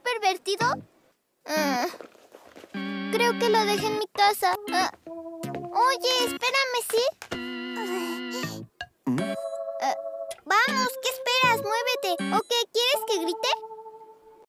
pervertido? Ah, creo que lo dejé en mi casa. Ah, oye, espérame, ¿sí? ¿Mm? Ah, vamos, ¿qué esperas? Muévete. ¿O qué? ¿Quieres que grite?